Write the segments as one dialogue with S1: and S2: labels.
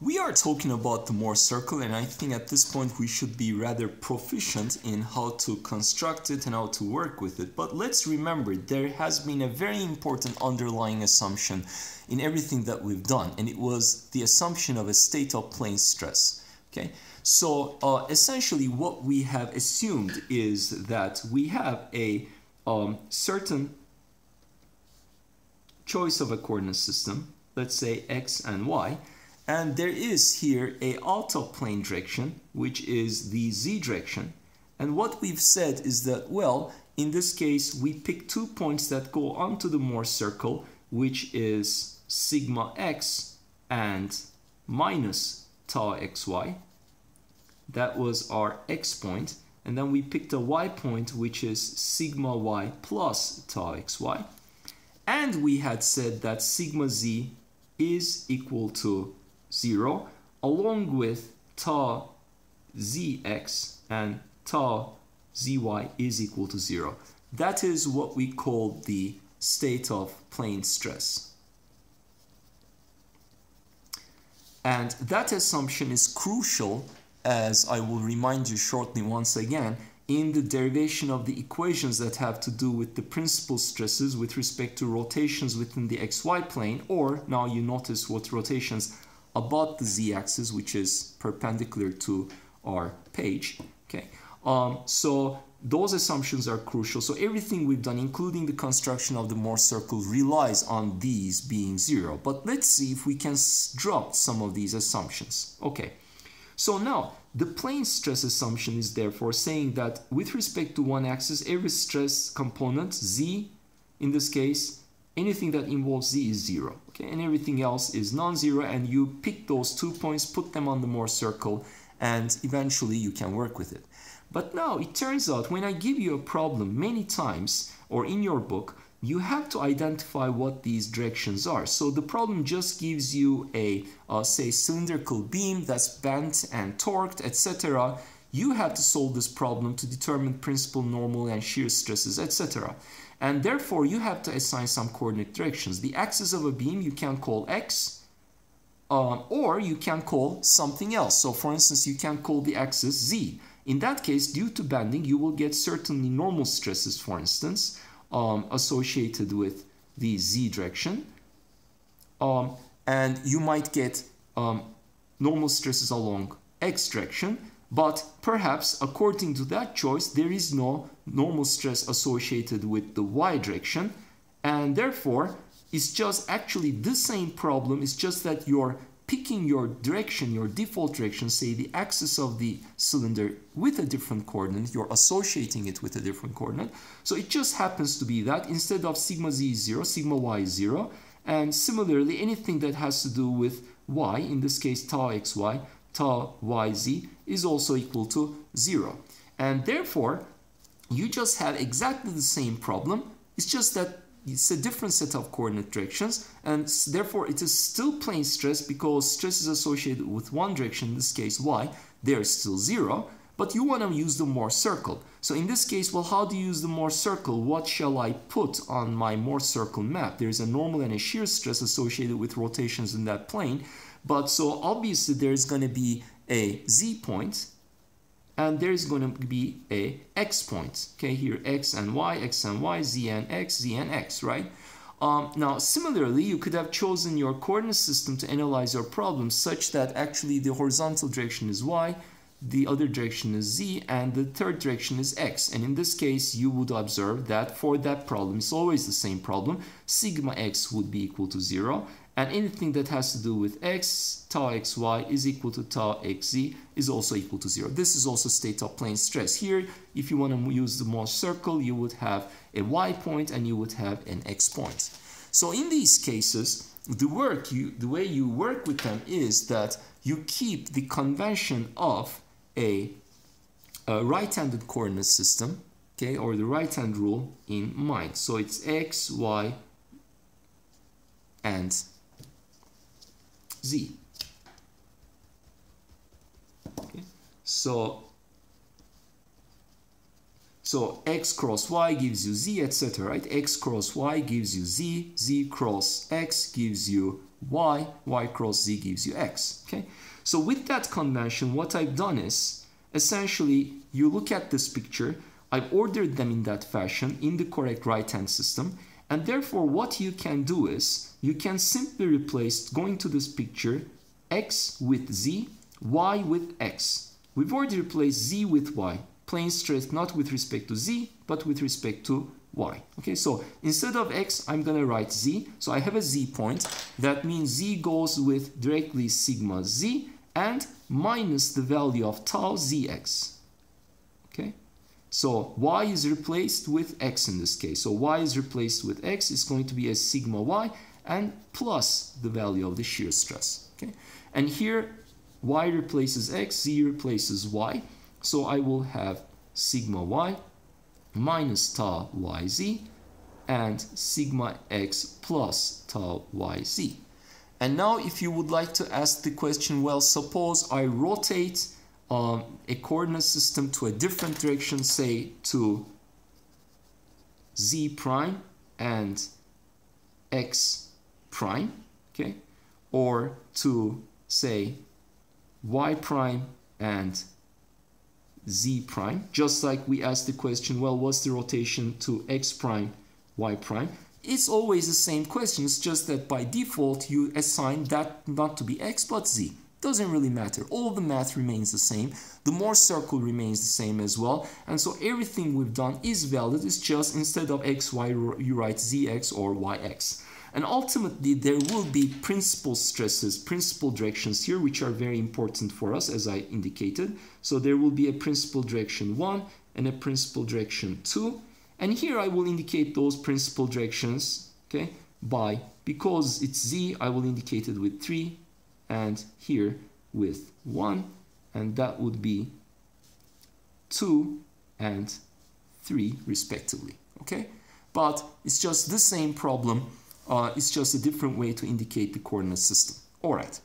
S1: We are talking about the Mohr circle and I think at this point we should be rather proficient in how to construct it and how to work with it. But let's remember there has been a very important underlying assumption in everything that we've done and it was the assumption of a state of plane stress. Okay, so uh, essentially what we have assumed is that we have a um, certain choice of a coordinate system, let's say x and y, and there is here a out of plane direction, which is the z direction. And what we've said is that, well, in this case, we pick two points that go onto the Mohr circle, which is sigma x and minus tau xy. That was our x point. And then we picked a y point, which is sigma y plus tau xy. And we had said that sigma z is equal to 0 along with tau zx and tau zy is equal to 0. That is what we call the state of plane stress. And that assumption is crucial, as I will remind you shortly once again, in the derivation of the equations that have to do with the principal stresses with respect to rotations within the xy plane, or now you notice what rotations about the z-axis, which is perpendicular to our page. Okay, um, so those assumptions are crucial. So everything we've done, including the construction of the Mohr circle, relies on these being zero. But let's see if we can drop some of these assumptions. Okay, so now the plane stress assumption is therefore saying that with respect to one axis, every stress component, z in this case, anything that involves z is zero okay? And everything else is non-zero and you pick those two points put them on the Mohr circle and eventually you can work with it. But now it turns out when I give you a problem many times or in your book you have to identify what these directions are. So the problem just gives you a uh, say cylindrical beam that's bent and torqued etc you have to solve this problem to determine principal normal and shear stresses etc and therefore, you have to assign some coordinate directions. The axis of a beam you can call x, um, or you can call something else. So for instance, you can call the axis z. In that case, due to bending, you will get certainly normal stresses, for instance, um, associated with the z direction. Um, and you might get um, normal stresses along x direction but perhaps according to that choice, there is no normal stress associated with the y direction. And therefore, it's just actually the same problem. It's just that you're picking your direction, your default direction, say the axis of the cylinder with a different coordinate, you're associating it with a different coordinate. So it just happens to be that instead of sigma z is 0, sigma y is 0. And similarly, anything that has to do with y, in this case tau xy, tau yz is also equal to 0. And therefore, you just have exactly the same problem. It's just that it's a different set of coordinate directions and therefore it is still plane stress because stress is associated with one direction, in this case y, there is still 0, but you want to use the Mohr circle. So in this case, well, how do you use the Mohr circle? What shall I put on my Mohr circle map? There's a normal and a shear stress associated with rotations in that plane. But so obviously there's going to be a z point and there's going to be a x point. Okay, here x and y, x and y, z and x, z and x, right? Um, now, similarly, you could have chosen your coordinate system to analyze your problem such that actually the horizontal direction is y, the other direction is z, and the third direction is x. And in this case, you would observe that for that problem, it's always the same problem, sigma x would be equal to 0, and anything that has to do with x, tau xy is equal to tau xz is also equal to 0. This is also state of plane stress. Here, if you want to use the Mohr circle, you would have a y point and you would have an x point. So in these cases, the work you, the way you work with them is that you keep the convention of a, a right-handed coordinate system, okay, or the right-hand rule in mind. So it's x, y, and z. Okay. So, So x cross y gives you z, etc. Right? x cross y gives you z, z cross x gives you y, y cross z gives you x. Okay. So with that convention, what I've done is essentially you look at this picture. I've ordered them in that fashion in the correct right-hand system. And therefore, what you can do is you can simply replace going to this picture x with z, y with x. We've already replaced z with y plane stress not with respect to z, but with respect to y. Okay, so instead of x, I'm to write z. So I have a z point. That means z goes with directly sigma z and minus the value of tau zx. Okay, so y is replaced with x in this case. So y is replaced with x is going to be a sigma y and plus the value of the shear stress. Okay, and here y replaces x, z replaces y. So I will have sigma y minus tau yz and sigma x plus tau yz. And now if you would like to ask the question, well, suppose I rotate um, a coordinate system to a different direction, say to z prime and x prime, okay, or to say y prime and z prime, just like we asked the question, well, what's the rotation to x prime, y prime? It's always the same question, it's just that by default you assign that not to be x but z. Doesn't really matter, all the math remains the same, the Mohr circle remains the same as well, and so everything we've done is valid, it's just instead of xy you write zx or yx. And ultimately, there will be principal stresses, principal directions here, which are very important for us, as I indicated. So there will be a principal direction 1 and a principal direction 2. And here I will indicate those principal directions, okay, by, because it's z, I will indicate it with 3, and here with 1, and that would be 2 and 3 respectively, okay? But it's just the same problem uh, it's just a different way to indicate the coordinate system. Alright.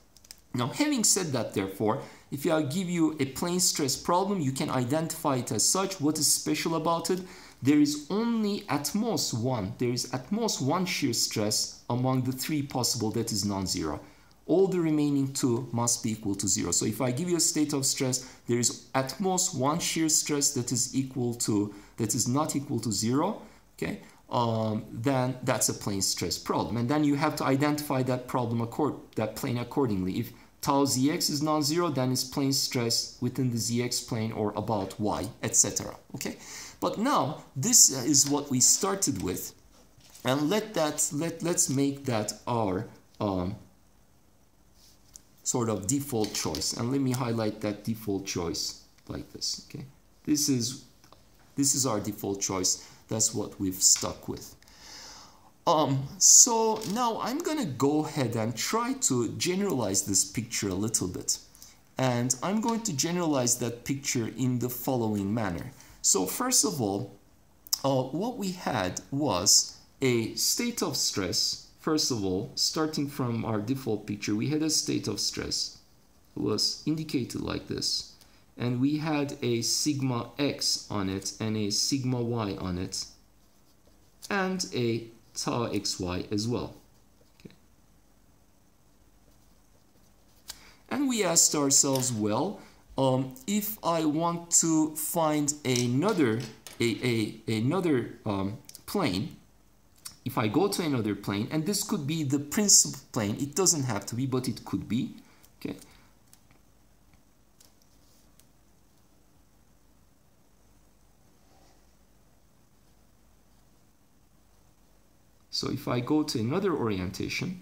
S1: Now, having said that, therefore, if I give you a plane stress problem, you can identify it as such. What is special about it? There is only at most one, there is at most one shear stress among the three possible that is non-zero. All the remaining two must be equal to zero. So if I give you a state of stress, there is at most one shear stress that is equal to, that is not equal to zero, okay? Um, then that's a plane stress problem. And then you have to identify that problem, accord that plane accordingly. If tau zx is non-zero, then it's plane stress within the zx plane or about y, etc. Okay, but now this is what we started with, and let that let let's make that our um, sort of default choice. And let me highlight that default choice like this. Okay, this is this is our default choice that's what we've stuck with. Um, so now I'm gonna go ahead and try to generalize this picture a little bit. And I'm going to generalize that picture in the following manner. So first of all, uh, what we had was a state of stress. First of all, starting from our default picture, we had a state of stress. It was indicated like this and we had a sigma x on it and a sigma y on it and a tau xy as well. Okay. And we asked ourselves, well, um, if I want to find another a, a, another um, plane, if I go to another plane, and this could be the principal plane, it doesn't have to be, but it could be, okay, So if I go to another orientation,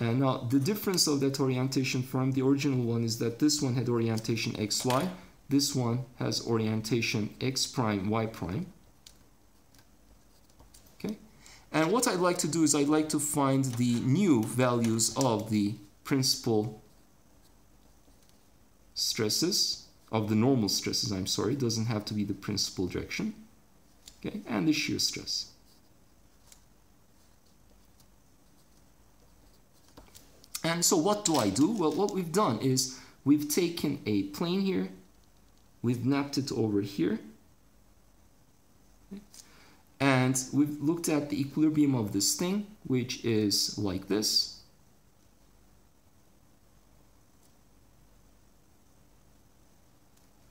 S1: and now the difference of that orientation from the original one is that this one had orientation xy, this one has orientation x prime, y prime. Okay, and what I'd like to do is I'd like to find the new values of the principal stresses, of the normal stresses, I'm sorry, it doesn't have to be the principal direction, okay, and the shear stress. And so what do I do? Well, what we've done is we've taken a plane here, we've mapped it over here, And we've looked at the equilibrium of this thing, which is like this.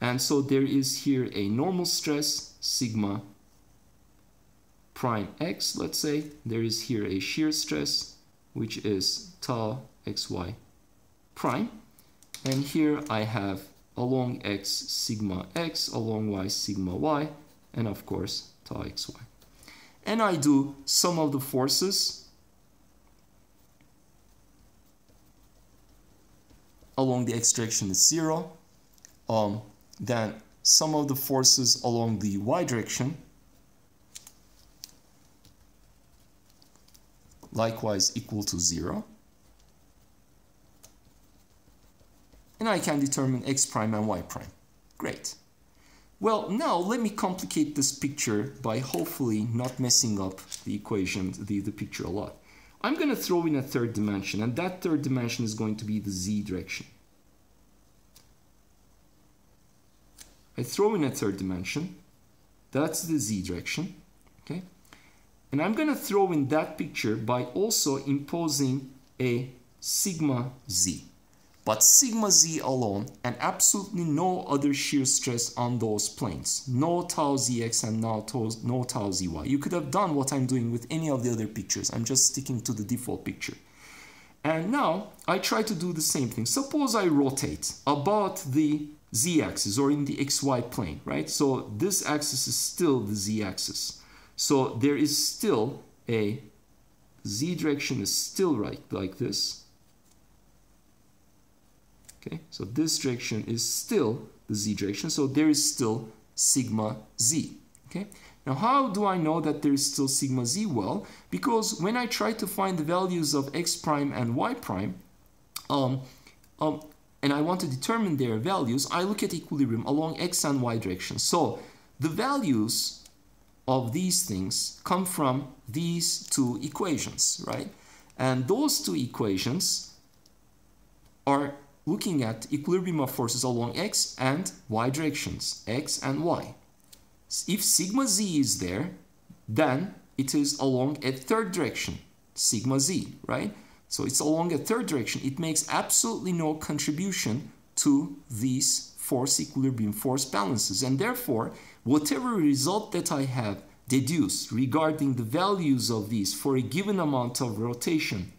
S1: And so there is here a normal stress, sigma prime x, let's say. There is here a shear stress, which is tau xy prime. And here I have along x sigma x, along y sigma y, and of course tau xy. And I do sum of the forces along the x direction is zero. Um, then sum of the forces along the y direction likewise equal to zero. and I can determine x prime and y prime. Great. Well, now let me complicate this picture by hopefully not messing up the equation, the, the picture a lot. I'm going to throw in a third dimension, and that third dimension is going to be the z direction. I throw in a third dimension, that's the z direction, okay? And I'm going to throw in that picture by also imposing a sigma z but sigma z alone and absolutely no other shear stress on those planes. No tau zx and no tau, no tau zy. You could have done what I'm doing with any of the other pictures. I'm just sticking to the default picture. And now I try to do the same thing. Suppose I rotate about the z-axis or in the xy plane, right? So this axis is still the z-axis. So there is still a z direction is still right like this Okay, so this direction is still the z direction, so there is still sigma z. Okay, now how do I know that there is still sigma z? Well, because when I try to find the values of x prime and y prime, um, um, and I want to determine their values, I look at equilibrium along x and y direction. So the values of these things come from these two equations, right? And those two equations are looking at equilibrium of forces along x and y directions, x and y. If sigma z is there, then it is along a third direction, sigma z, right? So it's along a third direction. It makes absolutely no contribution to these force equilibrium force balances. And therefore, whatever result that I have deduced regarding the values of these for a given amount of rotation,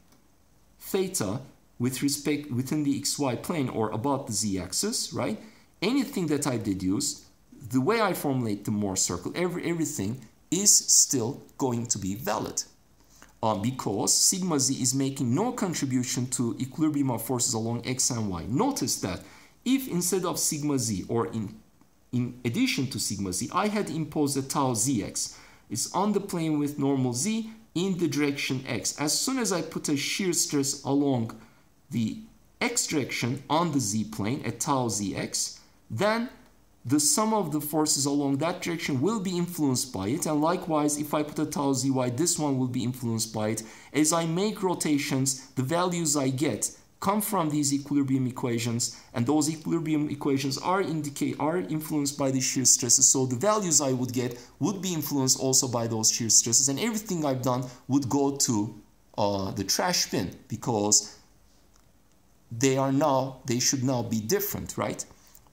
S1: theta, with respect within the xy plane or about the z-axis, right? Anything that I deduce, the way I formulate the Mohr circle, every, everything is still going to be valid. Uh, because sigma z is making no contribution to equilibrium of forces along x and y. Notice that if instead of sigma z or in, in addition to sigma z, I had imposed a tau zx, it's on the plane with normal z in the direction x. As soon as I put a shear stress along the x direction on the z-plane at tau zx, then the sum of the forces along that direction will be influenced by it. And likewise, if I put a tau zy, this one will be influenced by it. As I make rotations, the values I get come from these equilibrium equations, and those equilibrium equations are indicate are influenced by the shear stresses. So the values I would get would be influenced also by those shear stresses, and everything I've done would go to uh, the trash bin because they are now, they should now be different, right?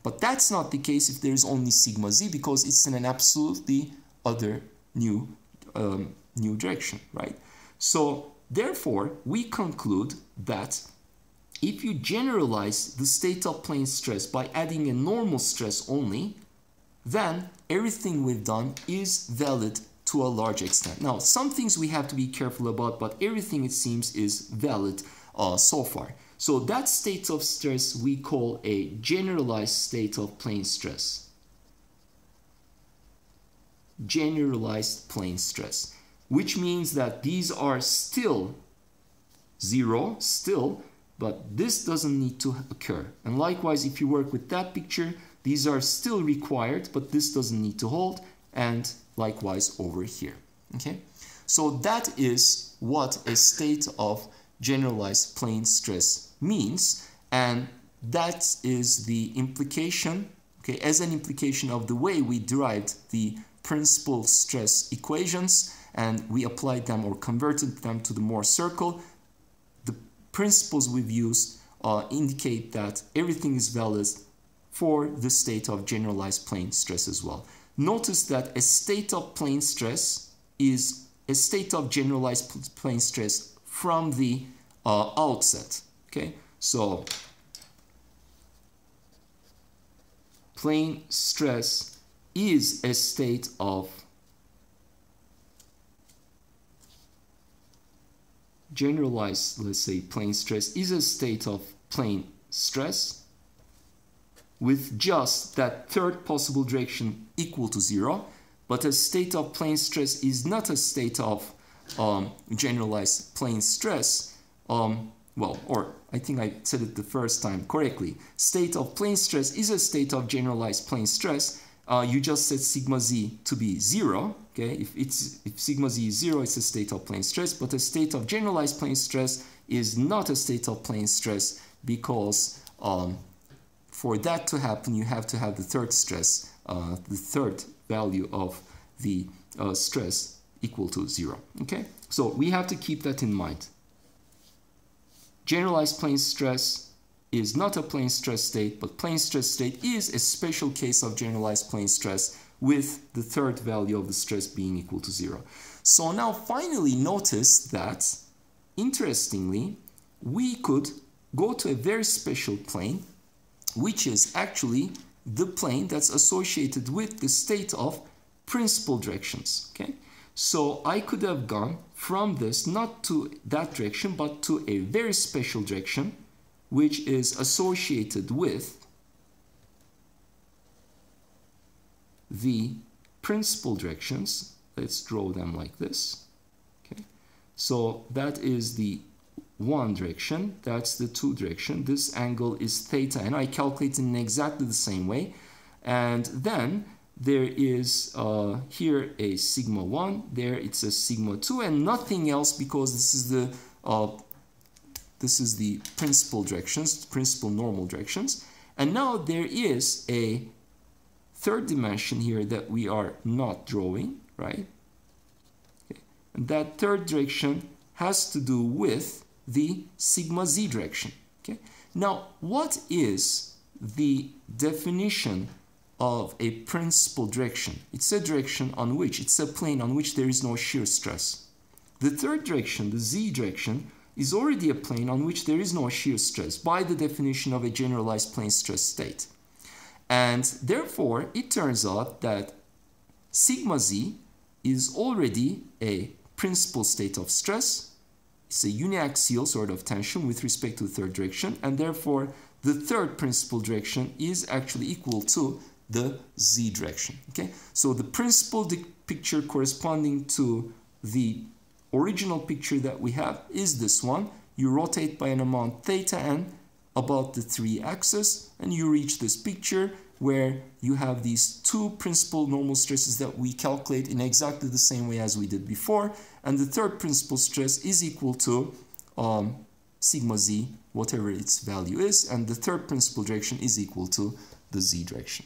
S1: But that's not the case if there is only sigma z because it's in an absolutely other new, um, new direction, right? So therefore, we conclude that if you generalize the state of plane stress by adding a normal stress only, then everything we've done is valid to a large extent. Now, some things we have to be careful about, but everything it seems is valid uh, so far. So that state of stress we call a generalized state of plane stress. Generalized plane stress, which means that these are still zero, still, but this doesn't need to occur. And likewise, if you work with that picture, these are still required, but this doesn't need to hold, and likewise over here, okay? So that is what a state of generalized plane stress means. And that is the implication okay as an implication of the way we derived the principal stress equations. And we applied them or converted them to the Mohr circle, principles we've used uh, indicate that everything is valid for the state of generalized plane stress as well. Notice that a state of plane stress is a state of generalized plane stress from the uh, outset. Okay, so plane stress is a state of generalized, let's say, plane stress is a state of plane stress with just that third possible direction equal to zero. But a state of plane stress is not a state of um, generalized plane stress. Um, well, or I think I said it the first time correctly. State of plane stress is a state of generalized plane stress. Uh, you just set sigma z to be zero. Okay, if it's if sigma z is zero, it's a state of plane stress. But a state of generalized plane stress is not a state of plane stress because um, for that to happen, you have to have the third stress, uh, the third value of the uh, stress equal to zero. Okay, so we have to keep that in mind. Generalized plane stress is not a plane stress state, but plane stress state is a special case of generalized plane stress with the third value of the stress being equal to zero. So now finally notice that, interestingly, we could go to a very special plane, which is actually the plane that's associated with the state of principal directions, okay? So I could have gone from this, not to that direction, but to a very special direction, which is associated with the principal directions. Let's draw them like this. Okay, so that is the one direction, that's the two direction. This angle is theta, and I calculate in exactly the same way. And then there is uh, here a sigma 1, there it's a sigma 2, and nothing else because this is the uh, this is the principal directions, principal normal directions. And now there is a third dimension here that we are not drawing, right? Okay. And that third direction has to do with the sigma z direction. Okay. Now, what is the definition of a principal direction. It's a direction on which, it's a plane on which there is no shear stress. The third direction, the z direction, is already a plane on which there is no shear stress by the definition of a generalized plane stress state. And therefore, it turns out that sigma z is already a principal state of stress. It's a uniaxial sort of tension with respect to the third direction, and therefore the third principal direction is actually equal to the z direction. Okay, so the principal picture corresponding to the original picture that we have is this one. You rotate by an amount theta n about the three axes and you reach this picture where you have these two principal normal stresses that we calculate in exactly the same way as we did before and the third principal stress is equal to um, sigma z whatever its value is and the third principal direction is equal to the z direction.